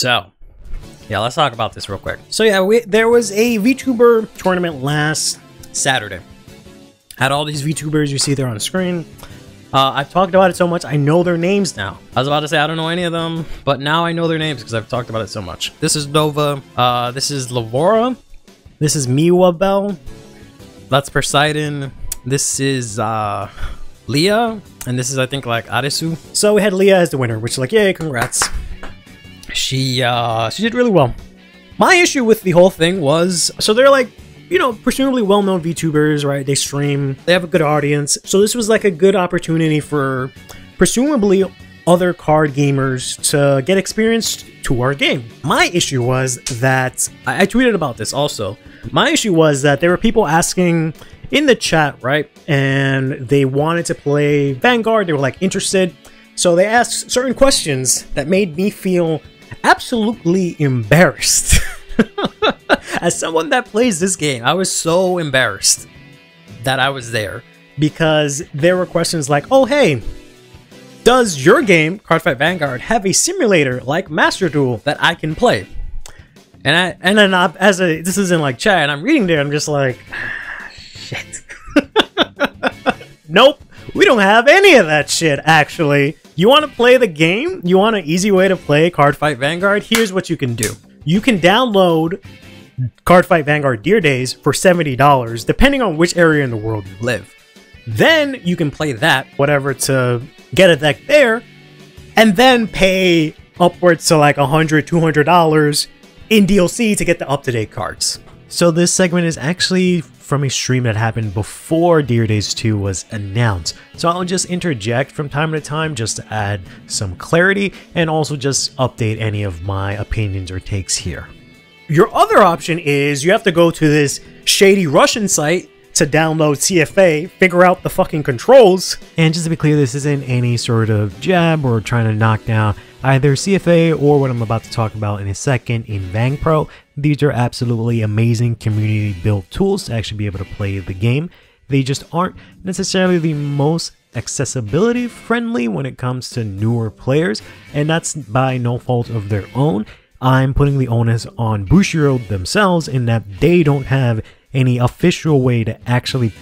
So, yeah, let's talk about this real quick. So yeah, we, there was a VTuber tournament last Saturday. Had all these VTubers you see there on the screen. Uh, I've talked about it so much, I know their names now. I was about to say I don't know any of them, but now I know their names because I've talked about it so much. This is Nova. Uh, this is Lavora. This is Miwa Bell. That's Poseidon. This is uh, Leah. And this is, I think, like Arisu. So we had Leah as the winner, which is like, yay, congrats. She, uh, she did really well. My issue with the whole thing was, so they're like you know, presumably well-known VTubers, right? They stream, they have a good audience. So this was like a good opportunity for presumably other card gamers to get experience to our game. My issue was that I, I tweeted about this also. My issue was that there were people asking in the chat, right? And they wanted to play Vanguard. They were like interested. So they asked certain questions that made me feel absolutely embarrassed. As someone that plays this game, I was so embarrassed that I was there because there were questions like, oh, hey, does your game, Cardfight Vanguard, have a simulator like Master Duel that I can play? And I and then I, as a this is in like chat, and I'm reading there, I'm just like, ah, shit. nope, we don't have any of that shit. Actually, you want to play the game? You want an easy way to play Cardfight Vanguard? Here's what you can do. You can download Cardfight Vanguard Dear Days for $70, depending on which area in the world you live. Then you can play that, whatever, to get a deck there, and then pay upwards to like $100, $200 in DLC to get the up-to-date cards. So this segment is actually from a stream that happened before Dear Days 2 was announced. So I'll just interject from time to time just to add some clarity and also just update any of my opinions or takes here. Your other option is you have to go to this shady Russian site to download CFA, figure out the fucking controls. And just to be clear, this isn't any sort of jab or trying to knock down either CFA or what I'm about to talk about in a second in Vang Pro. These are absolutely amazing community built tools to actually be able to play the game. They just aren't necessarily the most accessibility friendly when it comes to newer players, and that's by no fault of their own. I'm putting the onus on Bushiroad themselves in that they don't have any official way to actually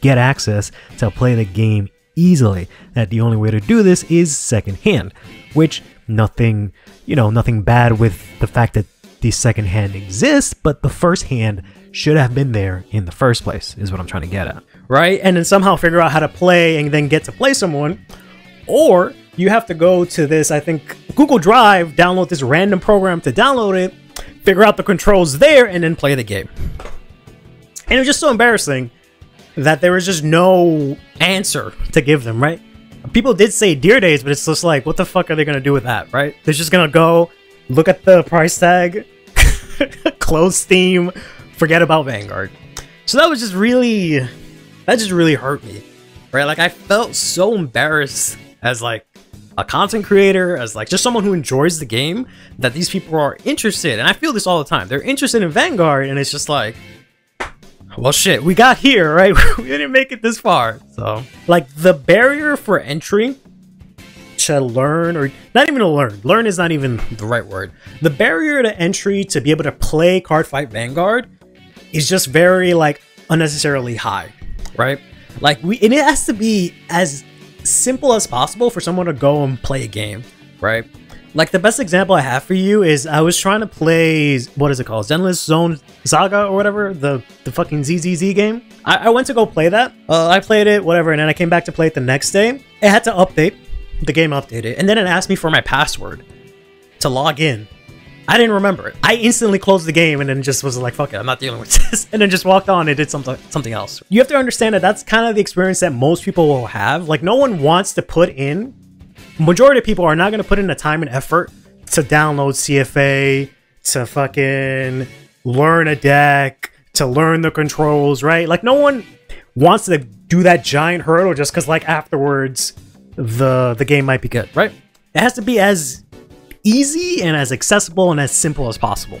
get access to play the game easily. That the only way to do this is secondhand, which nothing, you know, nothing bad with the fact that the second hand exists, but the first hand should have been there in the first place, is what I'm trying to get at. Right? And then somehow figure out how to play and then get to play someone. Or you have to go to this, I think, Google Drive, download this random program to download it, figure out the controls there, and then play the game. And it was just so embarrassing that there was just no answer to give them, right? People did say Dear Days, but it's just like, what the fuck are they gonna do with that, right? They're just gonna go look at the price tag, close Steam, forget about Vanguard. So that was just really, that just really hurt me, right? Like I felt so embarrassed as like a content creator, as like just someone who enjoys the game, that these people are interested. And I feel this all the time. They're interested in Vanguard, and it's just like, well, shit, we got here, right? we didn't make it this far. So, like, the barrier for entry to learn, or not even to learn, learn is not even the right word. The barrier to entry to be able to play Cardfight Vanguard is just very, like, unnecessarily high, right? Like, we, and it has to be as simple as possible for someone to go and play a game, right? Like the best example I have for you is I was trying to play what is it called, Zenless Zone Saga or whatever, the the fucking ZZZ game. I, I went to go play that. Uh, I played it, whatever, and then I came back to play it the next day. It had to update. The game updated, and then it asked me for my password to log in. I didn't remember it. I instantly closed the game and then just was like, fuck it, I'm not dealing with this. And then just walked on and did something something else. You have to understand that that's kind of the experience that most people will have. Like no one wants to put in, majority of people are not going to put in the time and effort to download CFA, to fucking learn a deck, to learn the controls, right? Like no one wants to do that giant hurdle just because like afterwards the the game might be good, right? It has to be as easy and as accessible and as simple as possible.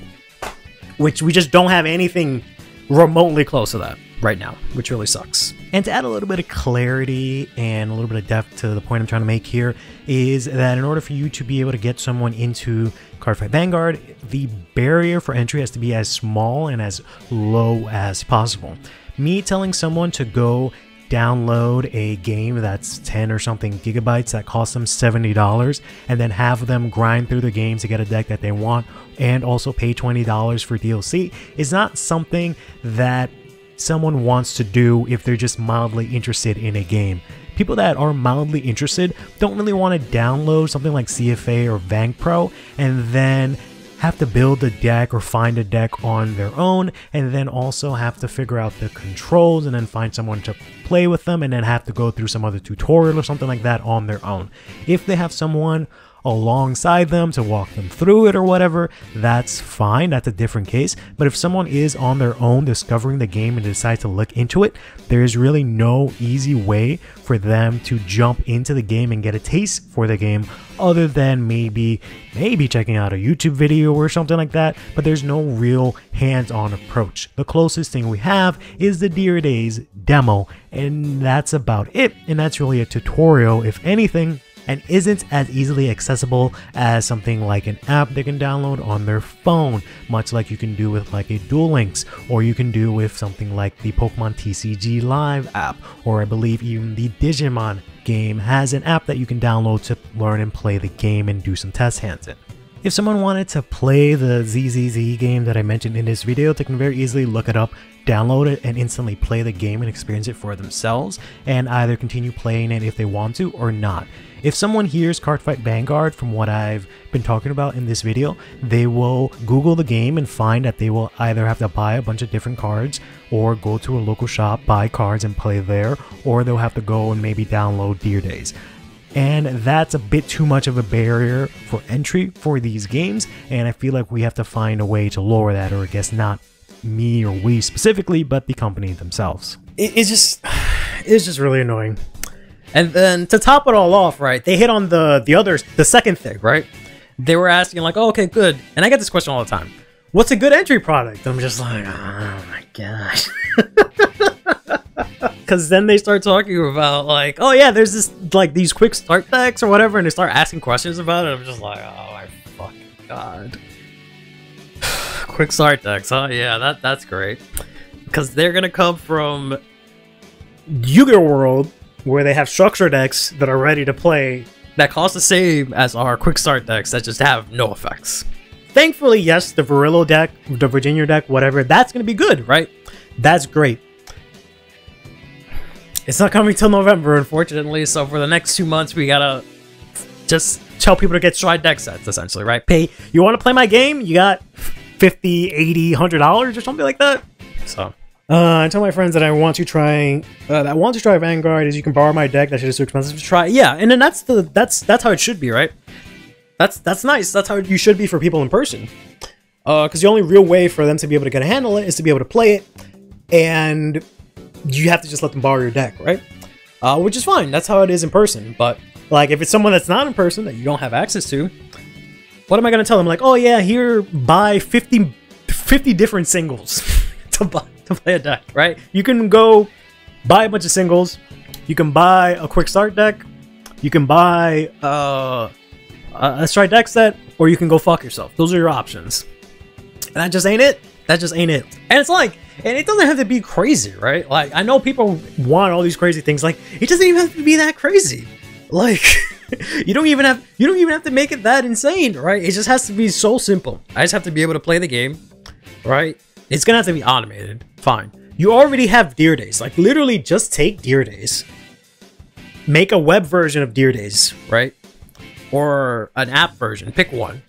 Which we just don't have anything remotely close to that. right now, which really sucks. And to add a little bit of clarity and a little bit of depth to the point I'm trying to make here is that in order for you to be able to get someone into Cardfight Vanguard, the barrier for entry has to be as small and as low as possible. Me telling someone to go download a game that's 10 or something gigabytes that costs them $70 and then have them grind through the game to get a deck that they want and also pay $20 for DLC is not something that someone wants to do if they're just mildly interested in a game. People that are mildly interested don't really want to download something like CFA or Vang Pro and then have to build a deck or find a deck on their own, and then also have to figure out the controls and then find someone to play with them, and then have to go through some other tutorial or something like that on their own. If they have someone alongside them to walk them through it or whatever, that's fine. That's a different case. But if someone is on their own discovering the game and decide to look into it, there is really no easy way for them to jump into the game and get a taste for the game other than maybe maybe checking out a YouTube video or something like that, but there's no real hands-on approach. The closest thing we have is the Dear Days demo, and that's about it. And that's really a tutorial, if anything, and isn't as easily accessible as something like an app they can download on their phone, much like you can do with like a Duel Links, or you can do with something like the Pokemon TCG Live app, or I believe even the Digimon game has an app that you can download to learn and play the game and do some test hands in. If someone wanted to play the ZZZ game that I mentioned in this video, they can very easily look it up, download it, and instantly play the game and experience it for themselves, and either continue playing it if they want to or not. If someone hears Cardfight Vanguard from what I've been talking about in this video, they will Google the game and find that they will either have to buy a bunch of different cards or go to a local shop, buy cards and play there, or they'll have to go and maybe download Dear Days. And that's a bit too much of a barrier for entry for these games, and I feel like we have to find a way to lower that, or I guess not me or we specifically, but the company themselves. It, it's just, it's just really annoying. And then to top it all off, right, they hit on the the other the second thing, right? They were asking like, oh, okay, good. And I get this question all the time. What's a good entry product? I'm just like, oh my gosh. Cause then they start talking about like, oh yeah, there's this like these quick start decks or whatever, and they start asking questions about it. I'm just like, oh my fucking god. quick start decks, huh? Yeah, that that's great. Cause they're gonna come from Yu-Gi-Oh! World where they have structure decks that are ready to play that cost the same as our quick start decks that just have no effects. Thankfully, yes, the Varillo deck, the Virginia deck, whatever, that's to be good, right? That's great. It's not coming till November, unfortunately, so for the next two months, we gotta just tell people to get stride deck sets, essentially, right? Pay, you want to play my game? You got 50 80 $100 or something like that? So... Uh, I tell my friends that I want to try uh, that I want to try Vanguard is you can borrow my deck that shit is too expensive to try. Yeah, and then that's the that's that's how it should be, right? That's that's nice. That's how you should be for people in person. Uh, because the only real way for them to be able to get a handle it is to be able to play it, and you have to just let them borrow your deck, right? Uh, which is fine. That's how it is in person. But like, if it's someone that's not in person that you don't have access to, what am I gonna tell them? Like, oh yeah, here buy 50, 50 different singles to buy to play a deck, right? You can go buy a bunch of singles. You can buy a quick start deck. You can buy uh, a stride deck set, or you can go fuck yourself. Those are your options. And that just ain't it. That just ain't it. And it's like, and it doesn't have to be crazy, right? Like, I know people want all these crazy things. Like, it doesn't even have to be that crazy. Like, you don't even have you don't even have to make it that insane, right? It just has to be so simple. I just have to be able to play the game, right? It's gonna have to be automated. Fine. You already have Dear Days. Like, literally just take Dear Days. Make a web version of Dear Days, right? Or an app version. Pick one.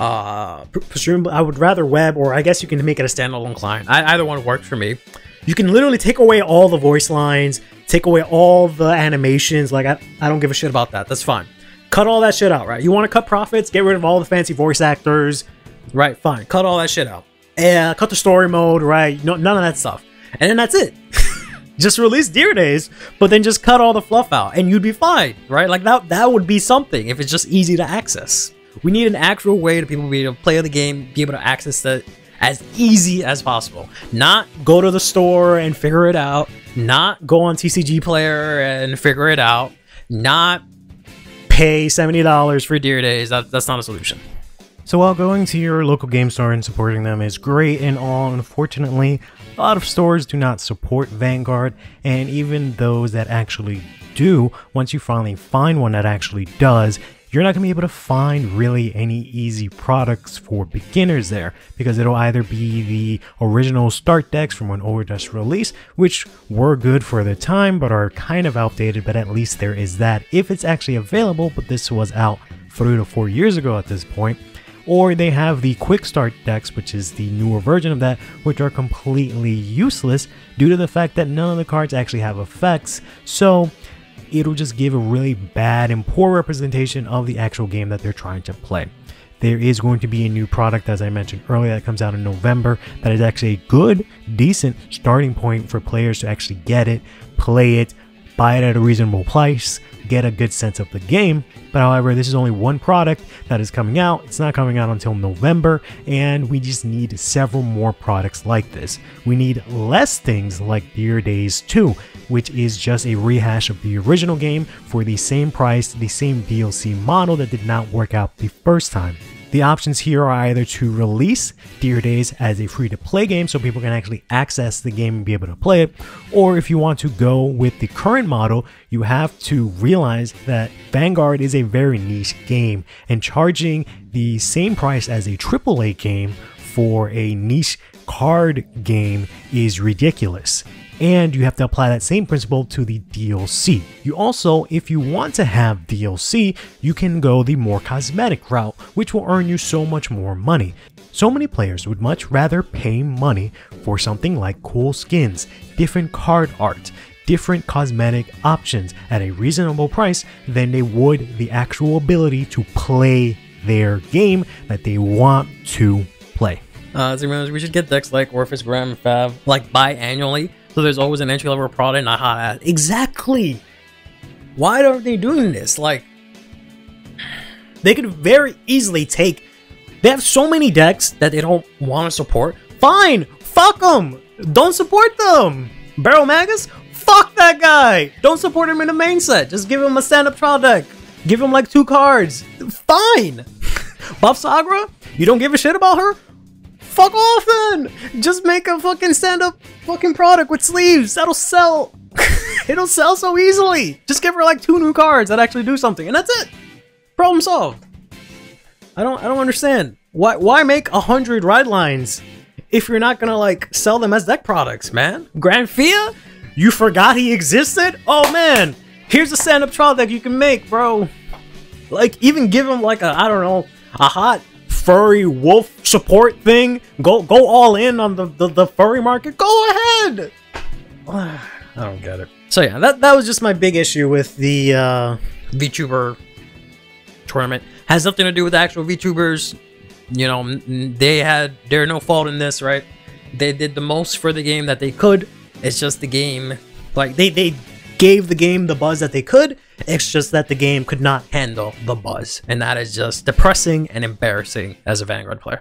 Uh, presumably, I would rather web, or I guess you can make it a standalone client. I, either one works for me. You can literally take away all the voice lines, take away all the animations. Like, I, I don't give a shit about that. That's fine. Cut all that shit out, right? You want to cut profits? Get rid of all the fancy voice actors. Right, fine. Cut all that shit out Yeah, cut the story mode, right? No, none of that stuff. And then that's it. just release Dear Days, but then just cut all the fluff out, and you'd be fine, right? Like that that would be something if it's just easy to access. We need an actual way to people be able to play the game, be able to access the as easy as possible. Not go to the store and figure it out, not go on TCG Player and figure it out, not pay $70 for Dear Days. That, that's not a solution. So while going to your local game store and supporting them is great and all, unfortunately, a lot of stores do not support Vanguard, and even those that actually do, once you finally find one that actually does, you're not going to be able to find really any easy products for beginners there because it'll either be the original start decks from when Overdress released, which were good for the time but are kind of outdated, but at least there is that if it's actually available, but this was out three to four years ago at this point or they have the quick start decks, which is the newer version of that, which are completely useless due to the fact that none of the cards actually have effects. So it'll just give a really bad and poor representation of the actual game that they're trying to play. There is going to be a new product, as I mentioned earlier, that comes out in November that is actually a good, decent starting point for players to actually get it, play it, buy it at a reasonable price, get a good sense of the game. But however, this is only one product that is coming out. It's not coming out until November, and we just need several more products like this. We need less things like Dear Days 2, which is just a rehash of the original game for the same price, the same DLC model that did not work out the first time. The options here are either to release Dear Days as a free to play game so people can actually access the game and be able to play it, or if you want to go with the current model, you have to realize that Vanguard is a very niche game and charging the same price as a AAA game for a niche card game is ridiculous and you have to apply that same principle to the DLC. You also, if you want to have DLC, you can go the more cosmetic route, which will earn you so much more money. So many players would much rather pay money for something like cool skins, different card art, different cosmetic options at a reasonable price than they would the actual ability to play their game that they want to play. Uh, so we should get decks like Orphis, Gram, Fav, like biannually so there's always an entry level product not hot ad. Exactly. Why aren't they doing this? Like, they could very easily take. They have so many decks that they don't want to support. Fine, fuck them. Don't support them. Barrel Magus, fuck that guy. Don't support him in the main set. Just give him a stand-up trial deck. Give him like two cards. Fine. Bavsargra, you don't give a shit about her? Fuck off then! Just make a fucking stand-up fucking product with sleeves. That'll sell. It'll sell so easily. Just give her like two new cards that actually do something, and that's it. Problem solved. I don't I don't understand. Why why make a hundred ride lines if you're not gonna like sell them as deck products, man? Granfia? You forgot he existed? Oh man, here's a stand-up trial deck you can make, bro. Like even give him like a I don't know a hot furry wolf support thing. Go go all in on the, the, the furry market. Go ahead. I don't get it. So yeah, that that was just my big issue with the uh, VTuber tournament. Has nothing to do with the actual VTubers. You know, they had they're no fault in this, right? They did the most for the game that they could. It's just the game, like they they gave the game the buzz that they could. It's just that the game could not handle the buzz. And that is just depressing and embarrassing as a Vanguard player.